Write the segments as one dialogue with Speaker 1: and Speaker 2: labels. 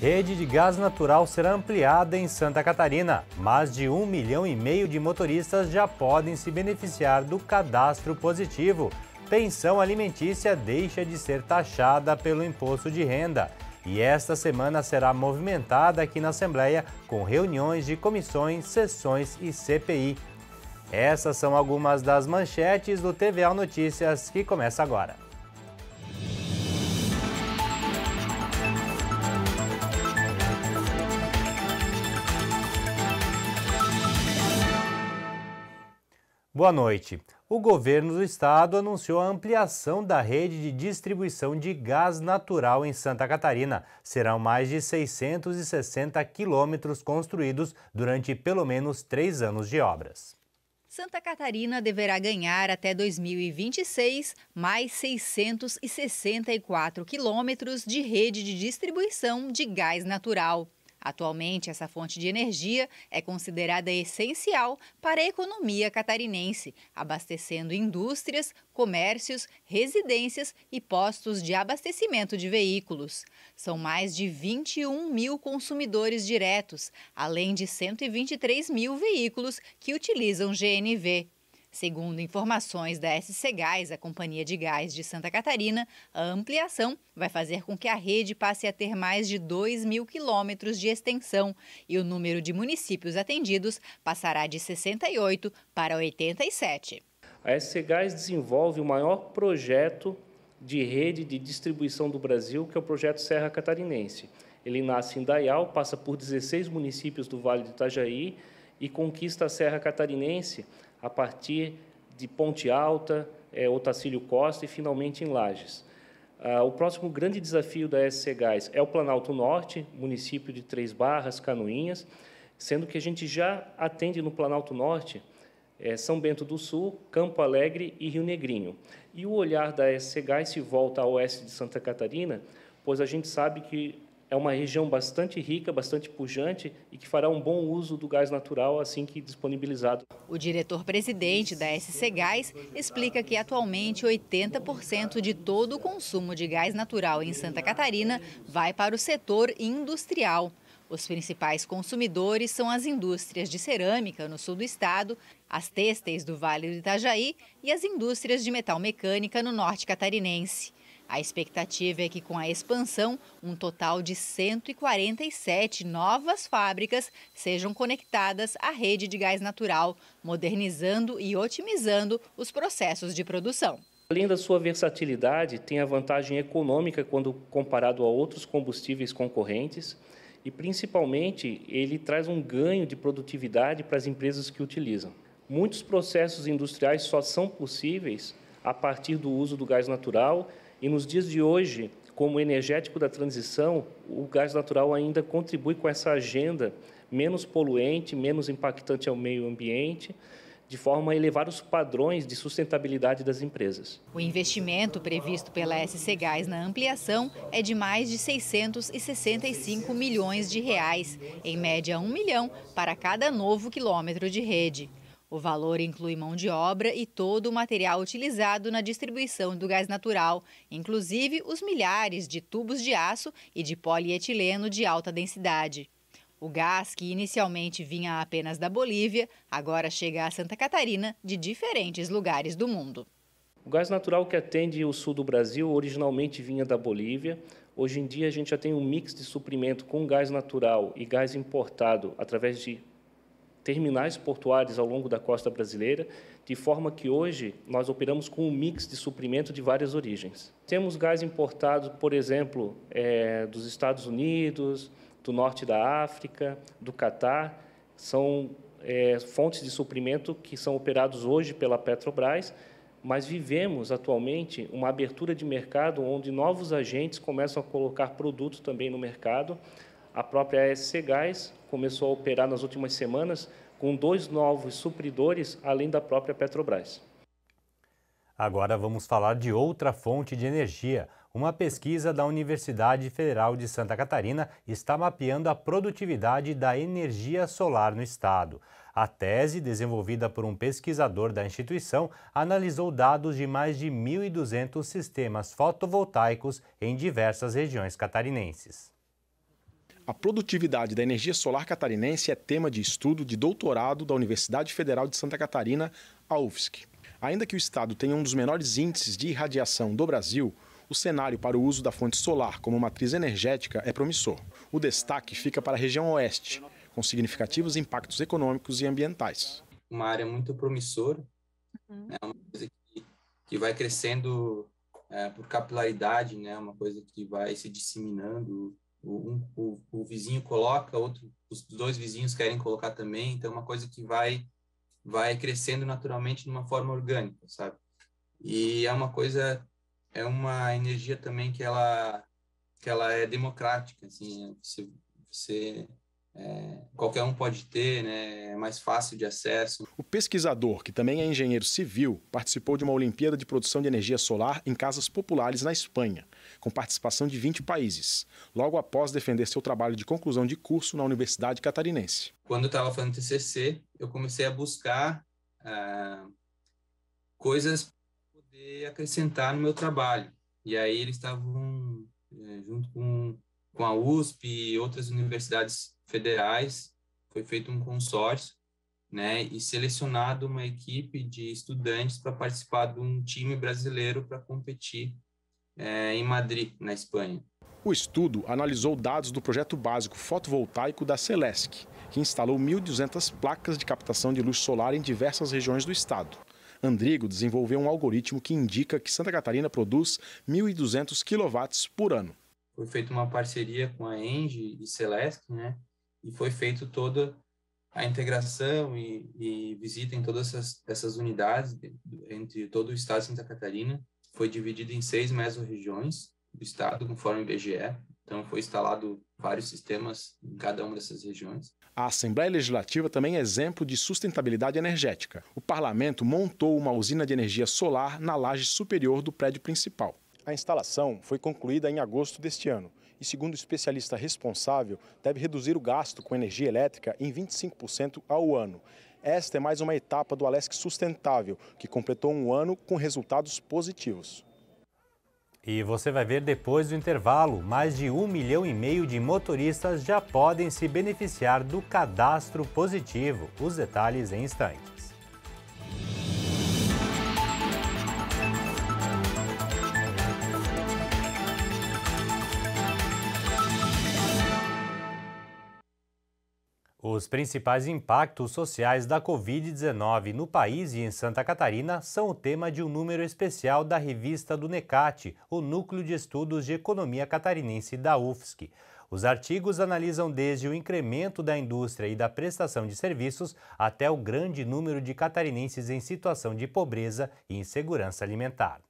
Speaker 1: Rede de gás natural será ampliada em Santa Catarina. Mais de um milhão e meio de motoristas já podem se beneficiar do cadastro positivo. Pensão alimentícia deixa de ser taxada pelo imposto de renda. E esta semana será movimentada aqui na Assembleia com reuniões de comissões, sessões e CPI. Essas são algumas das manchetes do TVA Notícias que começa agora. Boa noite. O governo do estado anunciou a ampliação da rede de distribuição de gás natural em Santa Catarina. Serão mais de 660 quilômetros construídos durante pelo menos três anos de obras.
Speaker 2: Santa Catarina deverá ganhar até 2026 mais 664 quilômetros de rede de distribuição de gás natural. Atualmente, essa fonte de energia é considerada essencial para a economia catarinense, abastecendo indústrias, comércios, residências e postos de abastecimento de veículos. São mais de 21 mil consumidores diretos, além de 123 mil veículos que utilizam GNV. Segundo informações da SC Gás, a Companhia de Gás de Santa Catarina, a ampliação vai fazer com que a rede passe a ter mais de 2 mil quilômetros de extensão e o número de municípios atendidos passará de 68 para 87.
Speaker 3: A SC Gás desenvolve o maior projeto de rede de distribuição do Brasil, que é o projeto Serra Catarinense. Ele nasce em Dayal, passa por 16 municípios do Vale do Itajaí e conquista a Serra Catarinense a partir de Ponte Alta, é, Otacílio Costa e finalmente em Lages. Ah, o próximo grande desafio da SC Gás é o Planalto Norte, município de Três Barras, Canoinhas, sendo que a gente já atende no Planalto Norte é, São Bento do Sul, Campo Alegre e Rio Negrinho. E o olhar da SC Gás se volta ao oeste de Santa Catarina, pois a gente sabe que é uma região bastante rica, bastante pujante e que fará um bom uso do gás natural assim que disponibilizado.
Speaker 2: O diretor-presidente da SC Gás explica que atualmente 80% de todo o consumo de gás natural em Santa Catarina vai para o setor industrial. Os principais consumidores são as indústrias de cerâmica no sul do estado, as têxteis do Vale do Itajaí e as indústrias de metal mecânica no norte catarinense. A expectativa é que, com a expansão, um total de 147 novas fábricas sejam conectadas à rede de gás natural, modernizando e otimizando os processos de produção.
Speaker 3: Além da sua versatilidade, tem a vantagem econômica quando comparado a outros combustíveis concorrentes e, principalmente, ele traz um ganho de produtividade para as empresas que utilizam. Muitos processos industriais só são possíveis a partir do uso do gás natural e nos dias de hoje, como energético da transição, o gás natural ainda contribui com essa agenda menos poluente, menos impactante ao meio ambiente, de forma a elevar os padrões de sustentabilidade das empresas.
Speaker 2: O investimento previsto pela SC Gás na ampliação é de mais de 665 milhões de reais, em média um milhão para cada novo quilômetro de rede. O valor inclui mão de obra e todo o material utilizado na distribuição do gás natural, inclusive os milhares de tubos de aço e de polietileno de alta densidade. O gás, que inicialmente vinha apenas da Bolívia, agora chega a Santa Catarina de diferentes lugares do mundo.
Speaker 3: O gás natural que atende o sul do Brasil originalmente vinha da Bolívia. Hoje em dia a gente já tem um mix de suprimento com gás natural e gás importado através de terminais portuários ao longo da costa brasileira, de forma que hoje nós operamos com um mix de suprimento de várias origens. Temos gás importado, por exemplo, é, dos Estados Unidos, do norte da África, do Catar, são é, fontes de suprimento que são operados hoje pela Petrobras, mas vivemos atualmente uma abertura de mercado onde novos agentes começam a colocar produtos também no mercado, a própria SC Gás começou a operar nas últimas semanas com dois novos supridores, além da própria Petrobras.
Speaker 1: Agora vamos falar de outra fonte de energia. Uma pesquisa da Universidade Federal de Santa Catarina está mapeando a produtividade da energia solar no estado. A tese, desenvolvida por um pesquisador da instituição, analisou dados de mais de 1.200 sistemas fotovoltaicos em diversas regiões catarinenses.
Speaker 4: A produtividade da energia solar catarinense é tema de estudo de doutorado da Universidade Federal de Santa Catarina, a UFSC. Ainda que o estado tenha um dos menores índices de irradiação do Brasil, o cenário para o uso da fonte solar como matriz energética é promissor. O destaque fica para a região oeste, com significativos impactos econômicos e ambientais.
Speaker 5: Uma área muito promissora, uhum. é uma coisa que, que vai crescendo é, por capilaridade, né? uma coisa que vai se disseminando um, o, o vizinho coloca, outro, os dois vizinhos querem colocar também, então é uma coisa que vai vai crescendo naturalmente de uma forma orgânica, sabe? E é uma coisa, é uma energia também que ela que ela é democrática, assim, você, você é, qualquer um pode ter, né, é mais fácil de acesso.
Speaker 4: O pesquisador, que também é engenheiro civil, participou de uma Olimpíada de Produção de Energia Solar em casas populares na Espanha, com participação de 20 países, logo após defender seu trabalho de conclusão de curso na Universidade Catarinense.
Speaker 5: Quando eu estava fazendo TCC, eu comecei a buscar ah, coisas para poder acrescentar no meu trabalho. E aí eles estavam, é, junto com, com a USP e outras universidades federais, foi feito um consórcio, né, e selecionado uma equipe de estudantes para participar de um time brasileiro para competir é, em Madrid, na Espanha.
Speaker 4: O estudo analisou dados do projeto básico fotovoltaico da Celesc, que instalou 1.200 placas de captação de luz solar em diversas regiões do estado. Andrigo desenvolveu um algoritmo que indica que Santa Catarina produz 1.200 kW por ano.
Speaker 5: Foi feita uma parceria com a Engie e Celesc, né, e foi feito toda a integração e, e visita em todas essas, essas unidades entre todo o estado de Santa Catarina. Foi dividido em seis mesorregiões do estado, conforme o IBGE. Então, foi instalado vários sistemas em cada uma dessas regiões.
Speaker 4: A Assembleia Legislativa também é exemplo de sustentabilidade energética. O parlamento montou uma usina de energia solar na laje superior do prédio principal. A instalação foi concluída em agosto deste ano e, segundo o especialista responsável, deve reduzir o gasto com energia elétrica em 25% ao ano. Esta é mais uma etapa do Alesc Sustentável, que completou um ano com resultados positivos.
Speaker 1: E você vai ver depois do intervalo, mais de um milhão e meio de motoristas já podem se beneficiar do cadastro positivo. Os detalhes em instantes. Os principais impactos sociais da Covid-19 no país e em Santa Catarina são o tema de um número especial da revista do NECAT, o Núcleo de Estudos de Economia Catarinense da UFSC. Os artigos analisam desde o incremento da indústria e da prestação de serviços até o grande número de catarinenses em situação de pobreza e insegurança alimentar.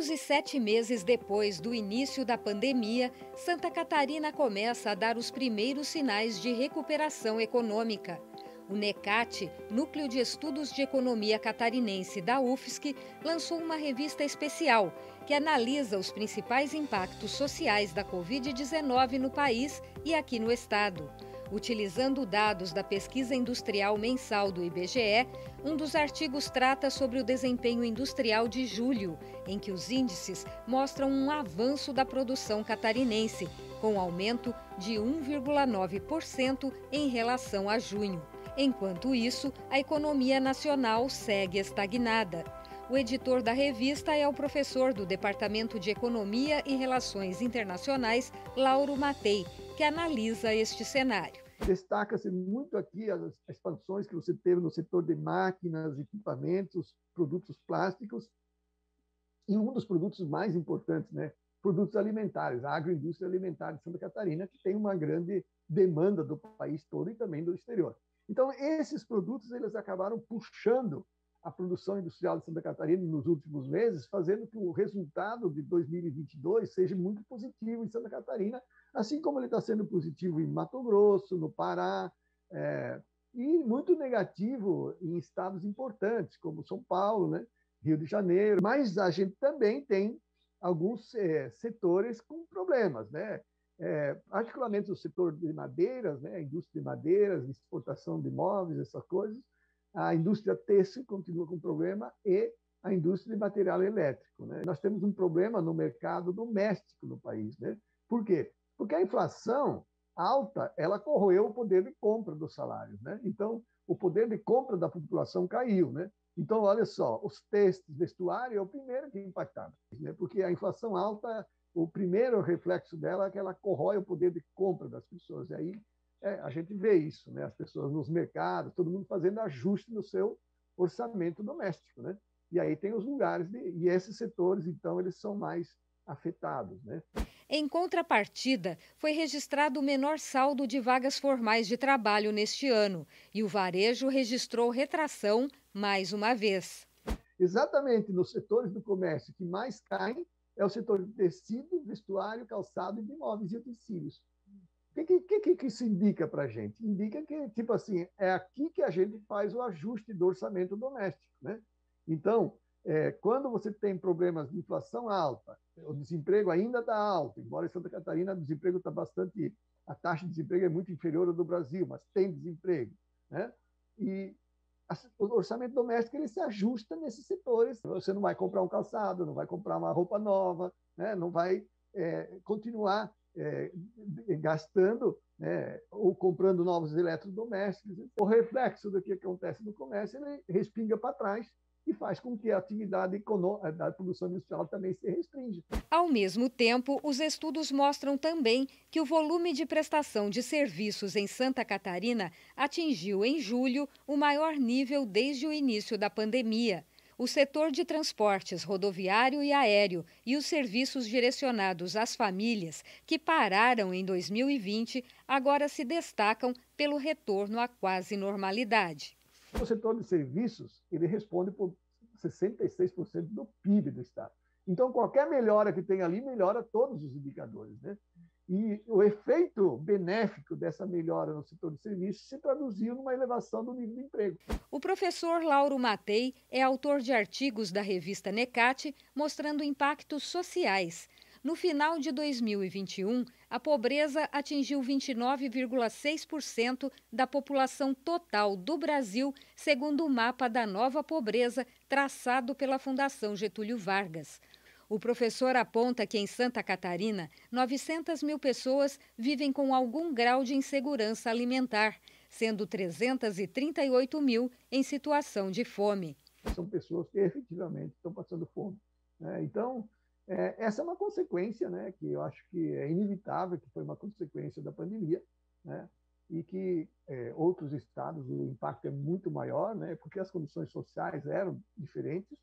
Speaker 6: Dois anos e sete meses depois do início da pandemia, Santa Catarina começa a dar os primeiros sinais de recuperação econômica. O NECAT, Núcleo de Estudos de Economia Catarinense da UFSC, lançou uma revista especial que analisa os principais impactos sociais da Covid-19 no país e aqui no estado. Utilizando dados da pesquisa industrial mensal do IBGE, um dos artigos trata sobre o desempenho industrial de julho, em que os índices mostram um avanço da produção catarinense, com aumento de 1,9% em relação a junho. Enquanto isso, a economia nacional segue estagnada. O editor da revista é o professor do Departamento de Economia e Relações Internacionais, Lauro Matei, que analisa este cenário.
Speaker 7: Destaca-se muito aqui as expansões que você teve no setor de máquinas, equipamentos, produtos plásticos, e um dos produtos mais importantes, né, produtos alimentares, a agroindústria alimentar de Santa Catarina, que tem uma grande demanda do país todo e também do exterior. Então, esses produtos eles acabaram puxando a produção industrial de Santa Catarina nos últimos meses, fazendo que o resultado de 2022 seja muito positivo em Santa Catarina, assim como ele está sendo positivo em Mato Grosso, no Pará, é, e muito negativo em estados importantes, como São Paulo, né, Rio de Janeiro. Mas a gente também tem alguns é, setores com problemas, né? É, particularmente o setor de madeiras, né, a indústria de madeiras, exportação de imóveis, essas coisas, a indústria têxtil continua com problema e a indústria de material elétrico. Né? Nós temos um problema no mercado doméstico no país. Né? Por quê? Porque a inflação alta ela corroeu o poder de compra dos salários. Né? Então, o poder de compra da população caiu. Né? Então, olha só, os testes, vestuário é o primeiro que é impactado, né? porque a inflação alta, o primeiro reflexo dela é que ela corrói o poder de compra das pessoas. E aí é, a gente vê isso, né? as pessoas nos mercados, todo mundo fazendo ajuste no seu orçamento doméstico. Né? E aí tem os lugares, de, e esses setores, então, eles são mais afetados. Né?
Speaker 6: Em contrapartida, foi registrado o menor saldo de vagas formais de trabalho neste ano e o varejo registrou retração mais uma vez.
Speaker 7: Exatamente nos setores do comércio que mais caem é o setor de tecido, vestuário, calçado e de imóveis e utensílios. O que, que, que, que isso indica para a gente? Indica que, tipo assim, é aqui que a gente faz o ajuste do orçamento doméstico. Né? Então, é, quando você tem problemas de inflação alta, o desemprego ainda está alto, embora em Santa Catarina o desemprego está bastante, a taxa de desemprego é muito inferior ao do Brasil, mas tem desemprego, né? E o orçamento doméstico ele se ajusta nesses setores. Você não vai comprar um calçado, não vai comprar uma roupa nova, né? não vai é, continuar é, gastando né? ou comprando novos eletrodomésticos. O reflexo do que acontece no comércio ele respinga para trás e faz com que a atividade econômica da produção industrial também se restringe.
Speaker 6: Ao mesmo tempo, os estudos mostram também que o volume de prestação de serviços em Santa Catarina atingiu em julho o maior nível desde o início da pandemia. O setor de transportes rodoviário e aéreo e os serviços direcionados às famílias, que pararam em 2020, agora se destacam pelo retorno à quase normalidade.
Speaker 7: O setor de serviços, ele responde por 66% do PIB do Estado. Então, qualquer melhora que tem ali, melhora todos os indicadores. Né? E o efeito benéfico dessa melhora no setor de serviços se traduziu numa elevação do nível de emprego.
Speaker 6: O professor Lauro Matei é autor de artigos da revista Necate mostrando impactos sociais no final de 2021, a pobreza atingiu 29,6% da população total do Brasil, segundo o mapa da nova pobreza traçado pela Fundação Getúlio Vargas. O professor aponta que em Santa Catarina, 900 mil pessoas vivem com algum grau de insegurança alimentar, sendo 338 mil em situação de fome.
Speaker 7: São pessoas que efetivamente estão passando fome. Né? Então, é, essa é uma consequência, né, que eu acho que é inevitável, que foi uma consequência da pandemia, né, e que é, outros estados o impacto é muito maior, né, porque as condições sociais eram diferentes,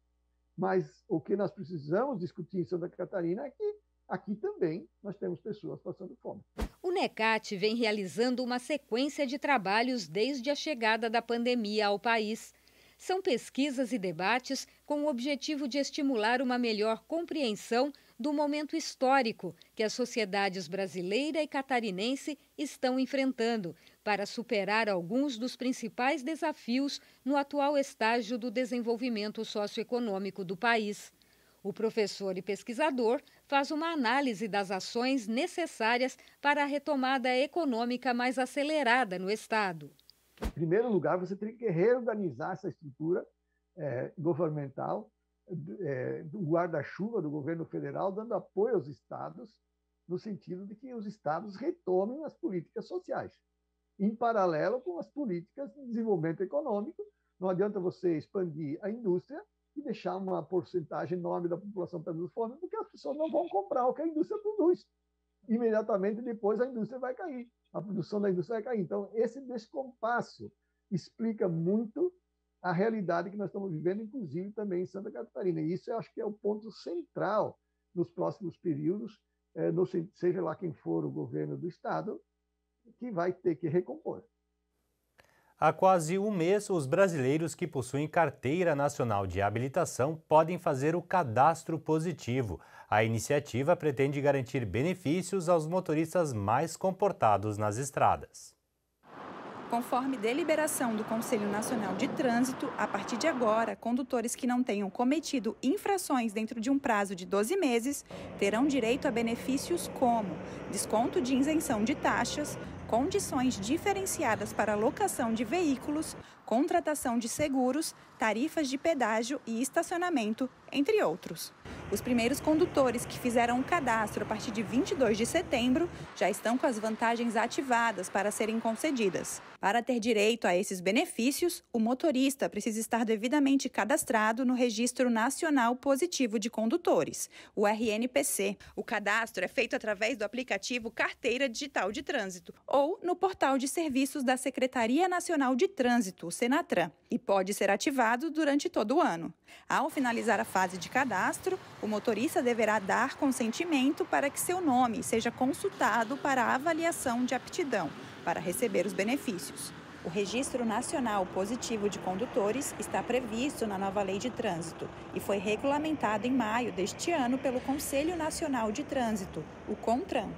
Speaker 7: mas o que nós precisamos discutir em Santa Catarina é que aqui também nós temos pessoas passando fome.
Speaker 6: O NECAT vem realizando uma sequência de trabalhos desde a chegada da pandemia ao país. São pesquisas e debates com o objetivo de estimular uma melhor compreensão do momento histórico que as sociedades brasileira e catarinense estão enfrentando para superar alguns dos principais desafios no atual estágio do desenvolvimento socioeconômico do país. O professor e pesquisador faz uma análise das ações necessárias para a retomada econômica mais acelerada no Estado.
Speaker 7: Em primeiro lugar, você tem que reorganizar essa estrutura é, governamental, é, do guarda-chuva do governo federal, dando apoio aos estados, no sentido de que os estados retomem as políticas sociais, em paralelo com as políticas de desenvolvimento econômico. Não adianta você expandir a indústria e deixar uma porcentagem enorme da população perdendo fome, porque as pessoas não vão comprar o que a indústria produz. Imediatamente depois a indústria vai cair a produção da indústria vai cair. Então, esse descompasso explica muito a realidade que nós estamos vivendo, inclusive também em Santa Catarina. E isso eu acho que é o ponto central nos próximos períodos, é, no, seja lá quem for o governo do Estado, que vai ter que recompor.
Speaker 1: Há quase um mês, os brasileiros que possuem carteira nacional de habilitação podem fazer o cadastro positivo. A iniciativa pretende garantir benefícios aos motoristas mais comportados nas estradas.
Speaker 8: Conforme deliberação do Conselho Nacional de Trânsito, a partir de agora, condutores que não tenham cometido infrações dentro de um prazo de 12 meses terão direito a benefícios como desconto de isenção de taxas, condições diferenciadas para locação de veículos, contratação de seguros, tarifas de pedágio e estacionamento, entre outros. Os primeiros condutores que fizeram o cadastro a partir de 22 de setembro já estão com as vantagens ativadas para serem concedidas. Para ter direito a esses benefícios, o motorista precisa estar devidamente cadastrado no Registro Nacional Positivo de Condutores, o RNPC. O cadastro é feito através do aplicativo Carteira Digital de Trânsito ou no portal de serviços da Secretaria Nacional de Trânsito, o Senatran, e pode ser ativado durante todo o ano. Ao finalizar a fase de cadastro, o motorista deverá dar consentimento para que seu nome seja consultado para avaliação de aptidão para receber os benefícios. O Registro Nacional Positivo de Condutores está previsto na nova Lei de Trânsito e foi regulamentado em maio deste ano pelo Conselho Nacional de Trânsito, o CONTRAN.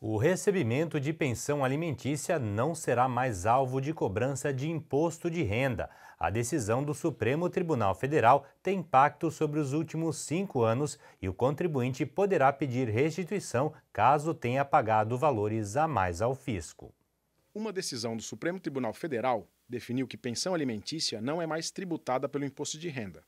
Speaker 1: O recebimento de pensão alimentícia não será mais alvo de cobrança de imposto de renda. A decisão do Supremo Tribunal Federal tem impacto sobre os últimos cinco anos e o contribuinte poderá pedir restituição caso tenha pagado valores a mais ao fisco.
Speaker 4: Uma decisão do Supremo Tribunal Federal definiu que pensão alimentícia não é mais tributada pelo imposto de renda.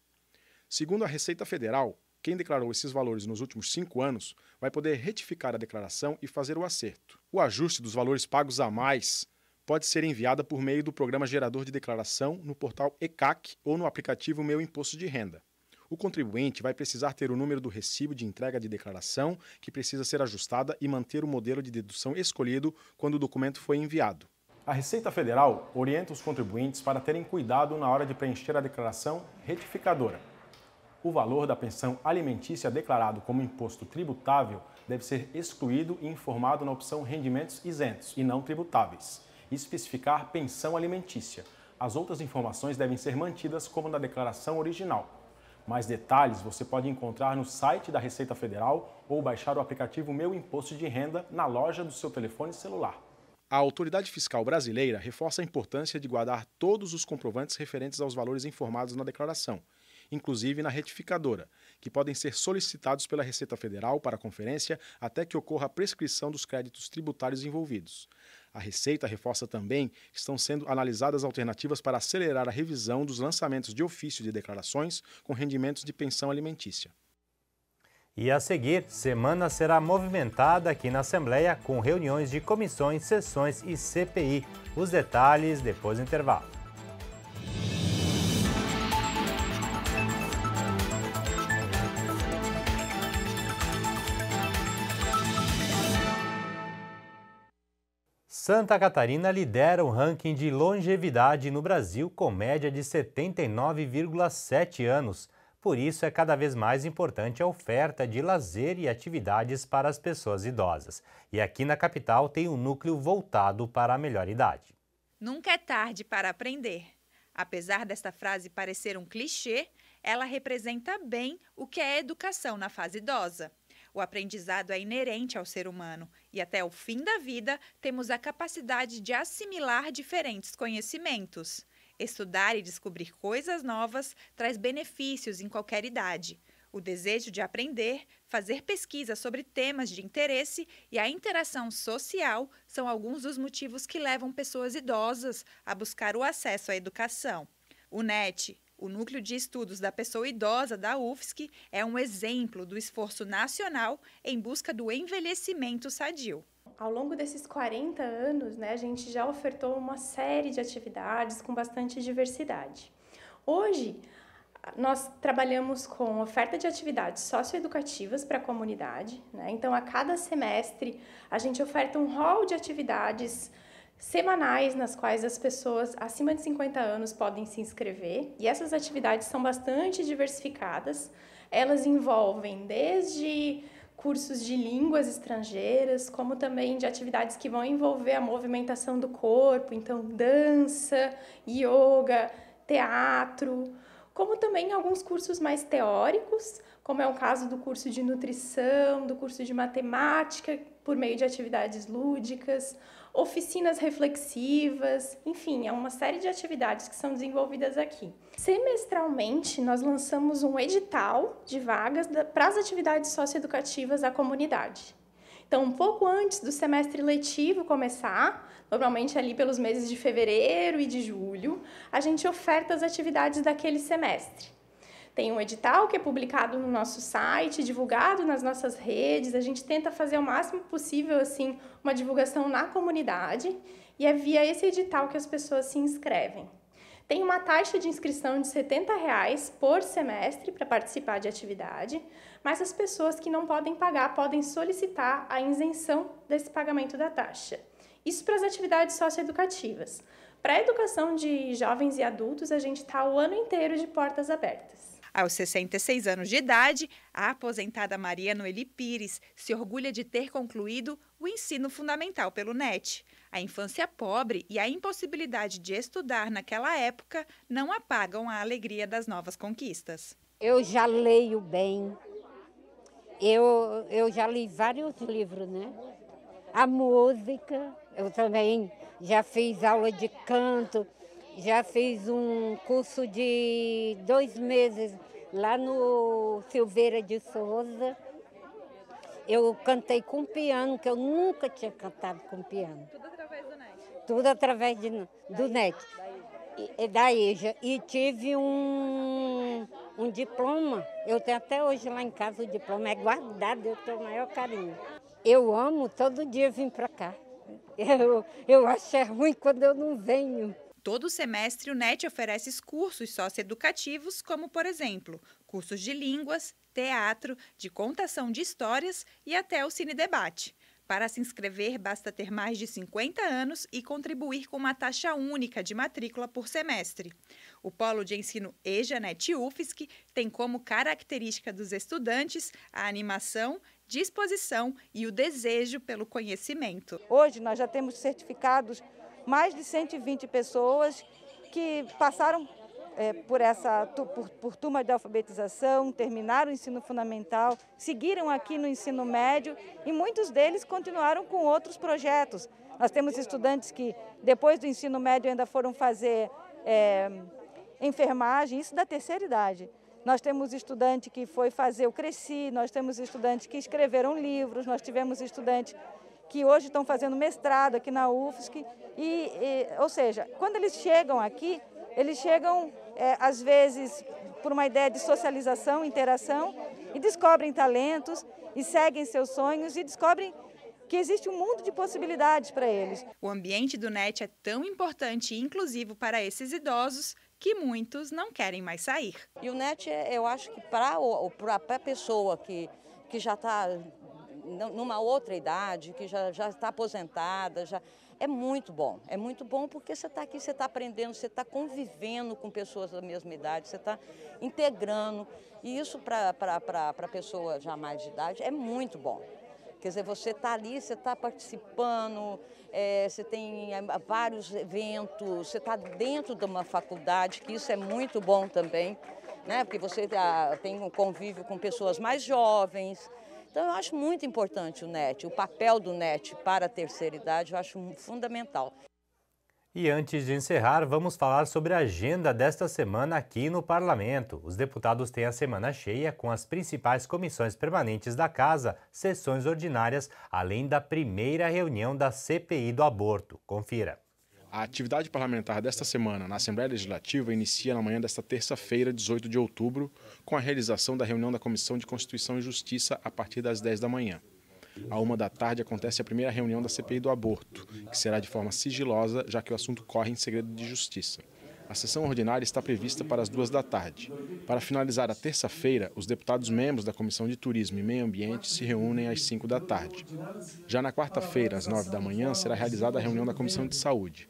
Speaker 4: Segundo a Receita Federal, quem declarou esses valores nos últimos cinco anos vai poder retificar a declaração e fazer o acerto. O ajuste dos valores pagos a mais pode ser enviada por meio do programa gerador de declaração no portal ECAC ou no aplicativo Meu Imposto de Renda. O contribuinte vai precisar ter o número do recibo de entrega de declaração, que precisa ser ajustada, e manter o modelo de dedução escolhido quando o documento foi enviado. A Receita Federal orienta os contribuintes para terem cuidado na hora de preencher a declaração retificadora o valor da pensão alimentícia declarado como imposto tributável deve ser excluído e informado na opção rendimentos isentos e não tributáveis e especificar pensão alimentícia. As outras informações devem ser mantidas como na declaração original. Mais detalhes você pode encontrar no site da Receita Federal ou baixar o aplicativo Meu Imposto de Renda na loja do seu telefone celular. A autoridade fiscal brasileira reforça a importância de guardar todos os comprovantes referentes aos valores informados na declaração inclusive na retificadora, que podem ser solicitados pela Receita Federal para conferência até que ocorra a prescrição dos créditos tributários envolvidos. A Receita reforça também que estão sendo analisadas alternativas para acelerar a revisão dos lançamentos de ofício de declarações com rendimentos de pensão alimentícia.
Speaker 1: E a seguir, semana será movimentada aqui na Assembleia com reuniões de comissões, sessões e CPI. Os detalhes depois do intervalo. Santa Catarina lidera o ranking de longevidade no Brasil com média de 79,7 anos. Por isso, é cada vez mais importante a oferta de lazer e atividades para as pessoas idosas. E aqui na capital tem um núcleo voltado para a melhor idade.
Speaker 8: Nunca é tarde para aprender. Apesar desta frase parecer um clichê, ela representa bem o que é educação na fase idosa. O aprendizado é inerente ao ser humano e até o fim da vida temos a capacidade de assimilar diferentes conhecimentos. Estudar e descobrir coisas novas traz benefícios em qualquer idade. O desejo de aprender, fazer pesquisa sobre temas de interesse e a interação social são alguns dos motivos que levam pessoas idosas a buscar o acesso à educação. O NET, o Núcleo de Estudos da Pessoa Idosa da UFSC é um exemplo do esforço nacional em busca do envelhecimento sadio.
Speaker 9: Ao longo desses 40 anos, né, a gente já ofertou uma série de atividades com bastante diversidade. Hoje, nós trabalhamos com oferta de atividades socioeducativas para a comunidade. Né? Então, a cada semestre, a gente oferta um rol de atividades semanais nas quais as pessoas acima de 50 anos podem se inscrever. E essas atividades são bastante diversificadas. Elas envolvem desde cursos de línguas estrangeiras, como também de atividades que vão envolver a movimentação do corpo, então dança, yoga, teatro, como também alguns cursos mais teóricos, como é o caso do curso de nutrição, do curso de matemática, por meio de atividades lúdicas, oficinas reflexivas, enfim, é uma série de atividades que são desenvolvidas aqui. Semestralmente, nós lançamos um edital de vagas para as atividades socioeducativas da comunidade. Então, um pouco antes do semestre letivo começar, normalmente ali pelos meses de fevereiro e de julho, a gente oferta as atividades daquele semestre. Tem um edital que é publicado no nosso site, divulgado nas nossas redes. A gente tenta fazer o máximo possível assim uma divulgação na comunidade e é via esse edital que as pessoas se inscrevem. Tem uma taxa de inscrição de 70 reais por semestre para participar de atividade, mas as pessoas que não podem pagar podem solicitar a isenção desse pagamento da taxa. Isso para as atividades socioeducativas. Para a educação de jovens e adultos, a gente está o ano inteiro de portas abertas.
Speaker 8: Aos 66 anos de idade, a aposentada Maria Noeli Pires se orgulha de ter concluído o ensino fundamental pelo NET. A infância pobre e a impossibilidade de estudar naquela época não apagam a alegria das novas conquistas.
Speaker 10: Eu já leio bem, eu, eu já li vários livros, né? A música, eu também já fiz aula de canto, já fiz um curso de dois meses lá no Silveira de Souza. Eu cantei com piano, que eu nunca tinha cantado com piano.
Speaker 8: Tudo através do NET?
Speaker 10: Tudo através de, do NET. E, da EJA. E tive um, um diploma, eu tenho até hoje lá em casa o diploma, é guardado, eu tenho o maior carinho. Eu amo todo dia vir para cá. Eu, eu acho é ruim quando eu não venho.
Speaker 8: Todo semestre, o NET oferece cursos socioeducativos, como, por exemplo, cursos de línguas, teatro, de contação de histórias e até o Cine Debate. Para se inscrever, basta ter mais de 50 anos e contribuir com uma taxa única de matrícula por semestre. O Polo de Ensino EJANET UFSC tem como característica dos estudantes a animação, disposição e o desejo pelo conhecimento.
Speaker 11: Hoje nós já temos certificados mais de 120 pessoas que passaram é, por essa por, por turma de alfabetização, terminaram o ensino fundamental, seguiram aqui no ensino médio e muitos deles continuaram com outros projetos. Nós temos estudantes que depois do ensino médio ainda foram fazer é, enfermagem, isso da terceira idade. Nós temos estudante que foi fazer o Cresci, nós temos estudantes que escreveram livros, nós tivemos estudantes que hoje estão fazendo mestrado aqui na UFSC. E, e ou seja, quando eles chegam aqui, eles chegam, é, às vezes, por uma ideia de socialização, interação, e descobrem talentos, e seguem seus sonhos, e descobrem que existe um mundo de possibilidades para eles.
Speaker 8: O ambiente do NET é tão importante e inclusivo para esses idosos que muitos não querem mais sair.
Speaker 12: E o NET, eu acho que para a pessoa que, que já está numa outra idade, que já, está aposentada, já é muito bom. É muito bom porque você está aqui, você está aprendendo, você está convivendo com pessoas da mesma idade, você está integrando. E isso para a pessoa já mais de idade é muito bom. Quer dizer, você está ali, você está participando, é, você tem é, vários eventos, você está dentro de uma faculdade, que isso é muito bom também, né? porque você ah, tem um convívio com pessoas mais jovens, então, eu acho muito importante o NET, o papel do NET para a terceira idade, eu acho fundamental.
Speaker 1: E antes de encerrar, vamos falar sobre a agenda desta semana aqui no Parlamento. Os deputados têm a semana cheia com as principais comissões permanentes da Casa, sessões ordinárias, além da primeira reunião da CPI do aborto. Confira.
Speaker 4: A atividade parlamentar desta semana na Assembleia Legislativa inicia na manhã desta terça-feira, 18 de outubro, com a realização da reunião da Comissão de Constituição e Justiça a partir das 10 da manhã. À uma da tarde acontece a primeira reunião da CPI do aborto, que será de forma sigilosa, já que o assunto corre em segredo de justiça. A sessão ordinária está prevista para as duas da tarde. Para finalizar a terça-feira, os deputados membros da Comissão de Turismo e Meio Ambiente se reúnem às 5 da tarde. Já na quarta-feira, às 9 da manhã, será realizada a reunião da Comissão de Saúde.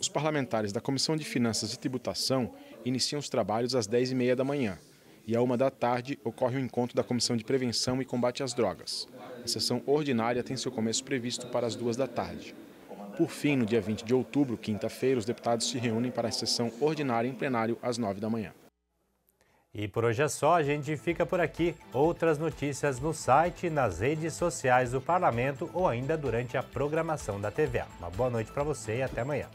Speaker 4: Os parlamentares da Comissão de Finanças e Tributação iniciam os trabalhos às 10h30 da manhã e à uma da tarde ocorre o encontro da Comissão de Prevenção e Combate às Drogas. A sessão ordinária tem seu começo previsto para as duas da tarde. Por fim, no dia 20 de outubro, quinta-feira, os deputados se reúnem para a sessão ordinária em plenário às 9 da manhã.
Speaker 1: E por hoje é só, a gente fica por aqui. Outras notícias no site, nas redes sociais do Parlamento ou ainda durante a programação da TVA. Uma boa noite para você e até amanhã.